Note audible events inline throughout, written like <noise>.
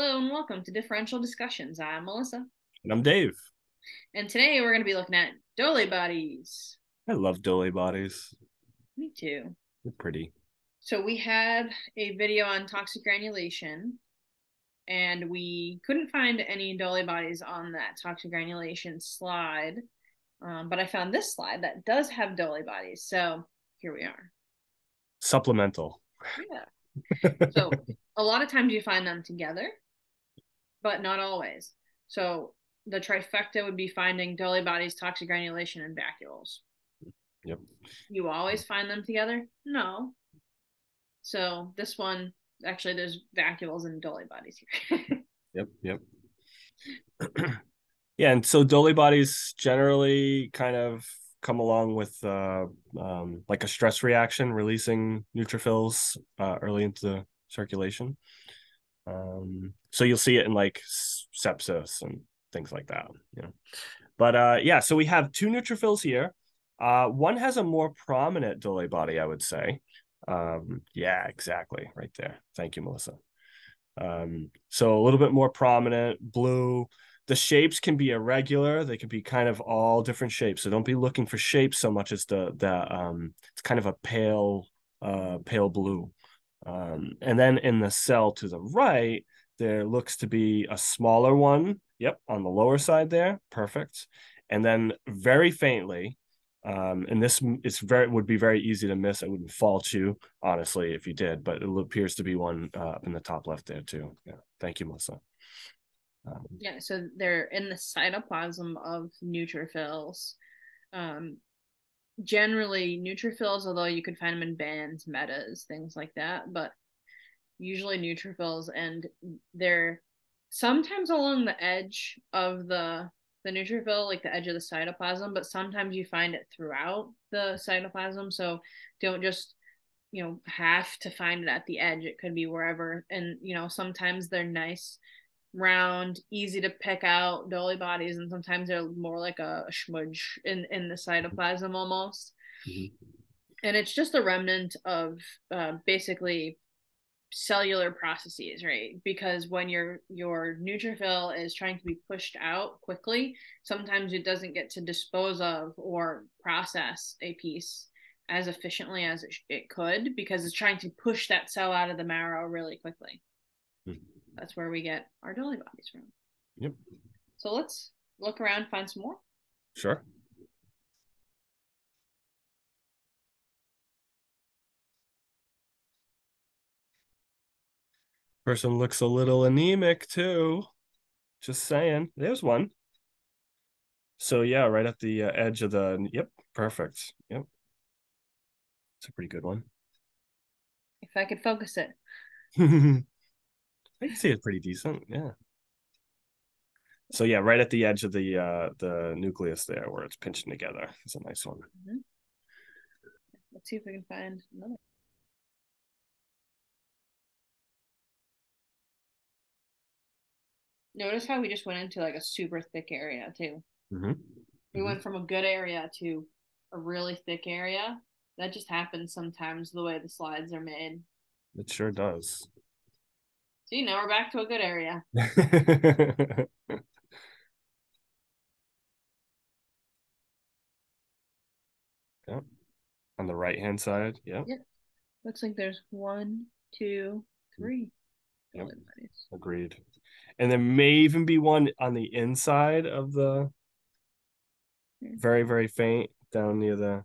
Hello and welcome to Differential Discussions. I'm Melissa. And I'm Dave. And today we're going to be looking at Dohle bodies. I love Dohle bodies. Me too. They're pretty. So we had a video on toxic granulation and we couldn't find any Dohle bodies on that toxic granulation slide. Um, but I found this slide that does have Dohle bodies. So here we are. Supplemental. Yeah. <laughs> so a lot of times you find them together, but not always. So the trifecta would be finding Dohle bodies, toxic granulation, and vacuoles. Yep. You always find them together? No. So this one, actually, there's vacuoles and Dohle bodies here. <laughs> yep. Yep. <clears throat> yeah, and so Dohle bodies generally kind of come along with uh, um, like a stress reaction, releasing neutrophils uh, early into the circulation. Um, so you'll see it in like sepsis and things like that. You know, but uh, yeah, so we have two neutrophils here. Uh, one has a more prominent Dohle body, I would say. Um, yeah, exactly, right there. Thank you, Melissa. Um, so a little bit more prominent, blue the shapes can be irregular they can be kind of all different shapes so don't be looking for shapes so much as the the um it's kind of a pale uh pale blue um and then in the cell to the right there looks to be a smaller one yep on the lower side there perfect and then very faintly um and this is very would be very easy to miss i wouldn't fault you honestly if you did but it appears to be one uh, up in the top left there too yeah thank you melissa um, yeah, so they're in the cytoplasm of neutrophils. Um, generally, neutrophils, although you could find them in bands, metas, things like that, but usually neutrophils, and they're sometimes along the edge of the the neutrophil, like the edge of the cytoplasm, but sometimes you find it throughout the cytoplasm. So don't just you know have to find it at the edge. It could be wherever, and you know sometimes they're nice round, easy to pick out Dohle bodies, and sometimes they're more like a, a smudge in in the cytoplasm almost. Mm-hmm. And it's just a remnant of uh, basically cellular processes, right? Because when your your neutrophil is trying to be pushed out quickly, sometimes it doesn't get to dispose of or process a piece as efficiently as it, it could because it's trying to push that cell out of the marrow really quickly. Mm-hmm that's where we get our Dohle bodies from. Yep. So let's look around, find some more. Sure. Person looks a little anemic too. Just saying. There's one. So yeah, right at the uh, edge of the. Yep, perfect. Yep. It's a pretty good one. If I could focus it. <laughs> I can see it's pretty decent. Yeah. So yeah, right at the edge of the uh the nucleus there where it's pinching together. It's a nice one. Mm-hmm. Let's see if we can find another. Notice how we just went into like a super thick area too. Mm-hmm. We mm-hmm. went from a good area to a really thick area. That just happens sometimes the way the slides are made. It sure does. See, now we're back to a good area. <laughs> yep. On the right hand side. Yep. Yep. Looks like there's one, two, three. Yep. Agreed. And there may even be one on the inside of the very, very faint down near the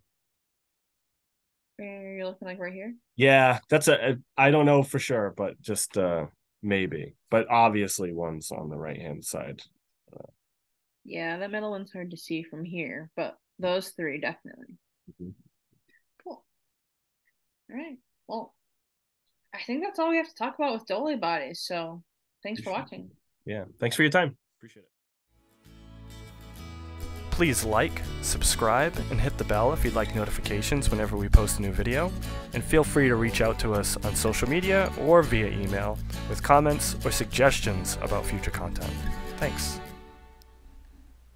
you're looking like right here? Yeah, that's a I don't know for sure, but just uh maybe, but obviously one's on the right hand side. Yeah, that middle one's hard to see from here, but those three definitely. Mm-hmm. Cool. All right. Well, I think that's all we have to talk about with Dohle bodies. So thanks for watching. Yeah. Thanks for your time. Appreciate it. Please like, subscribe, and hit the bell if you'd like notifications whenever we post a new video. And feel free to reach out to us on social media or via email with comments or suggestions about future content. Thanks.